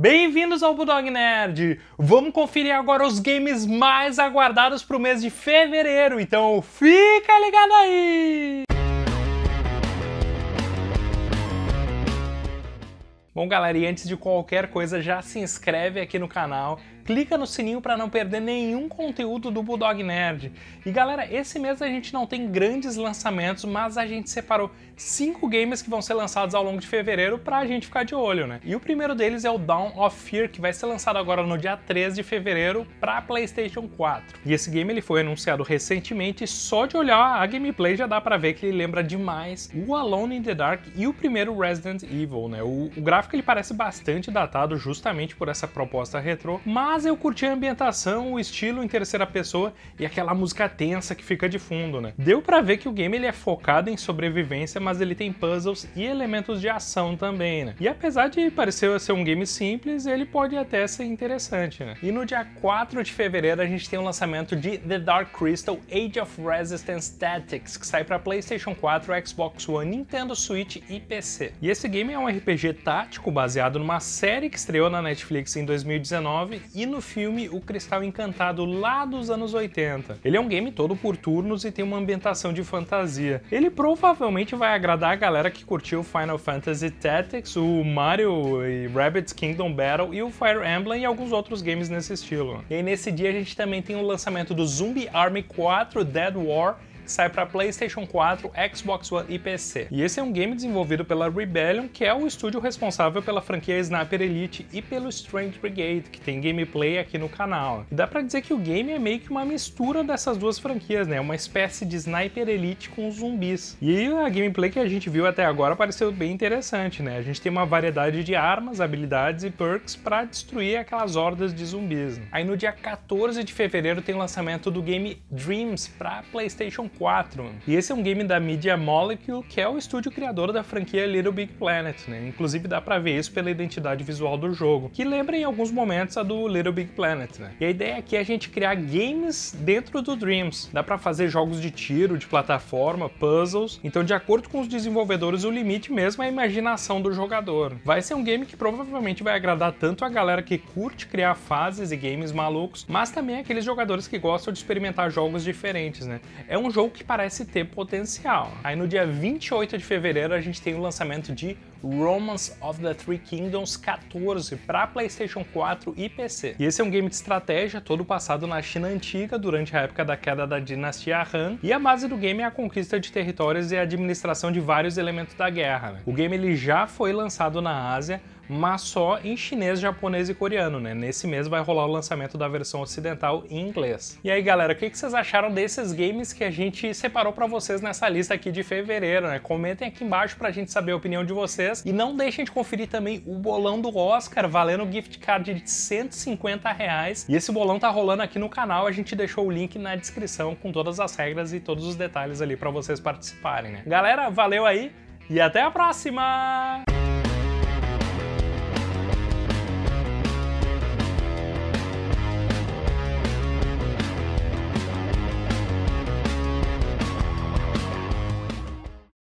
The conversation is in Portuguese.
Bem-vindos ao Bulldog Nerd! Vamos conferir agora os games mais aguardados para o mês de fevereiro, então fica ligado aí! Bom, galera, e antes de qualquer coisa, já se inscreve aqui no canal, clica no sininho para não perder nenhum conteúdo do Bulldog Nerd. E galera, esse mês a gente não tem grandes lançamentos, mas a gente separou cinco games que vão ser lançados ao longo de fevereiro para a gente ficar de olho, né? E o primeiro deles é o Dawn of Fear, que vai ser lançado agora no dia 3 de fevereiro para PlayStation 4. E esse game ele foi anunciado recentemente, só de olhar a gameplay já dá para ver que ele lembra demais o Alone in the Dark e o primeiro Resident Evil, né? O, o gráfico ele parece bastante datado justamente por essa proposta retrô, mas eu curti a ambientação, o estilo em terceira pessoa e aquela música tensa que fica de fundo, né? Deu para ver que o game ele é focado em sobrevivência, mas ele tem puzzles e elementos de ação também, né? E apesar de parecer ser um game simples, ele pode até ser interessante, né? E no dia 4 de fevereiro a gente tem o lançamento de The Dark Crystal Age of Resistance Tactics, que sai para PlayStation 4, Xbox One, Nintendo Switch e PC. E esse game é um RPG tático baseado numa série que estreou na Netflix em 2019 e no filme O Cristal Encantado lá dos anos 80. Ele é um game todo por turnos e tem uma ambientação de fantasia. Ele provavelmente vai agradar a galera que curtiu Final Fantasy Tactics, o Mario e Rabbids Kingdom Battle e o Fire Emblem e alguns outros games nesse estilo. E aí, nesse dia a gente também tem o lançamento do Zombie Army 4 Dead War sai para PlayStation 4, Xbox One e PC. E esse é um game desenvolvido pela Rebellion, que é o estúdio responsável pela franquia Sniper Elite e pelo Strange Brigade, que tem gameplay aqui no canal. E dá para dizer que o game é meio que uma mistura dessas duas franquias, né? Uma espécie de Sniper Elite com zumbis. E a gameplay que a gente viu até agora pareceu bem interessante, né? A gente tem uma variedade de armas, habilidades e perks para destruir aquelas hordas de zumbis. Né? Aí no dia 14 de fevereiro tem o lançamento do game Dreams para PlayStation 4. E esse é um game da Media Molecule, que é o estúdio criador da franquia Little Big Planet, né? Inclusive dá pra ver isso pela identidade visual do jogo, que lembra em alguns momentos a do Little Big Planet, né? E a ideia aqui é a gente criar games dentro do Dreams. Dá pra fazer jogos de tiro, de plataforma, puzzles. Então, de acordo com os desenvolvedores, o limite mesmo é a imaginação do jogador. Vai ser um game que provavelmente vai agradar tanto a galera que curte criar fases e games malucos, mas também aqueles jogadores que gostam de experimentar jogos diferentes, né? É um jogo jogo que parece ter potencial. Aí no dia 28 de fevereiro a gente tem o lançamento de Romance of the Three Kingdoms 14 para PlayStation 4 e PC. E esse é um game de estratégia todo passado na China antiga durante a época da queda da dinastia Han, e a base do game é a conquista de territórios e a administração de vários elementos da guerra. Né? O game ele já foi lançado na Ásia, mas só em chinês, japonês e coreano, né? Nesse mês vai rolar o lançamento da versão ocidental em inglês. E aí, galera, o que vocês acharam desses games que a gente separou para vocês nessa lista aqui de fevereiro, né? Comentem aqui embaixo pra gente saber a opinião de vocês e não deixem de conferir também o bolão do Oscar, valendo gift card de 150 reais. E esse bolão tá rolando aqui no canal, a gente deixou o link na descrição com todas as regras e todos os detalhes ali para vocês participarem, né? Galera, valeu aí e até a próxima!